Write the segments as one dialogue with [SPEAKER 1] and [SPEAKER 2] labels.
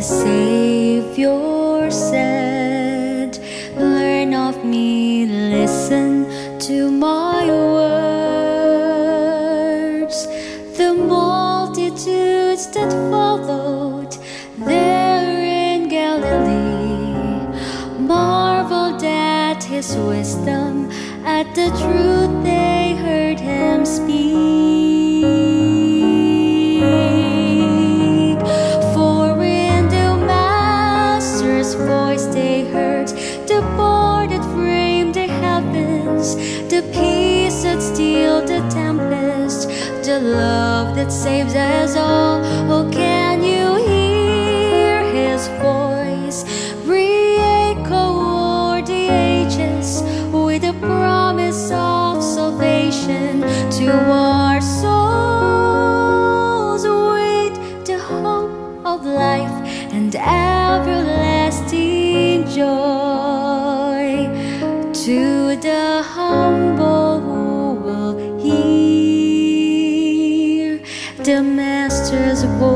[SPEAKER 1] The Savior said, Learn of me, listen to my words. The multitudes that followed there in Galilee marveled at his wisdom, at the truth they heard him speak. The peace that stilled the tempest, the love that saves us all. Oh, can you hear his voice? Re-echo o'er the ages with the promise of salvation to our souls. With the hope of life and everlasting joy to the humble the Master's voice.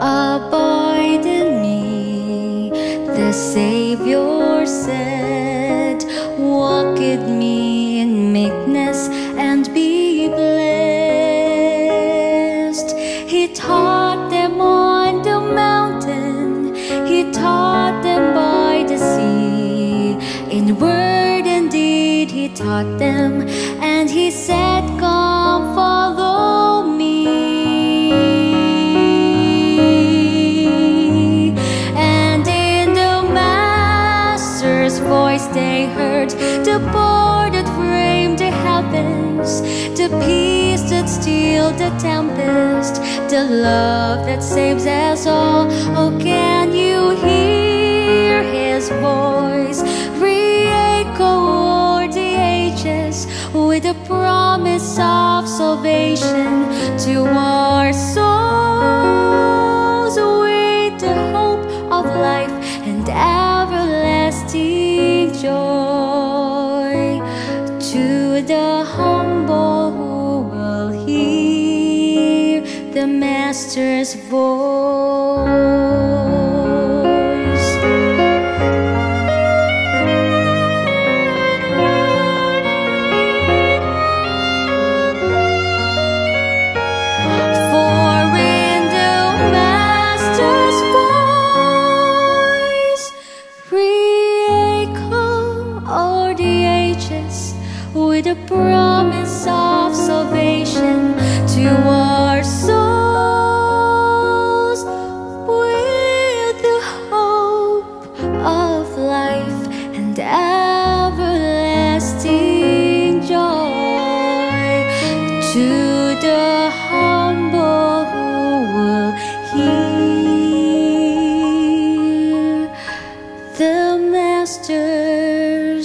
[SPEAKER 1] Abide in me, the Savior said. Walk with me in meekness and be blessed. He taught them on the mountain, He taught them by the sea. In word and deed, He taught them, and He said, Come, follow the board that framed the heavens, the peace that stilled the tempest, the love that saves us all. Oh, can you hear His voice? Re-echo o'er the ages with the promise of salvation to our the Master's voice. With the promise of salvation the humble who will hear the Master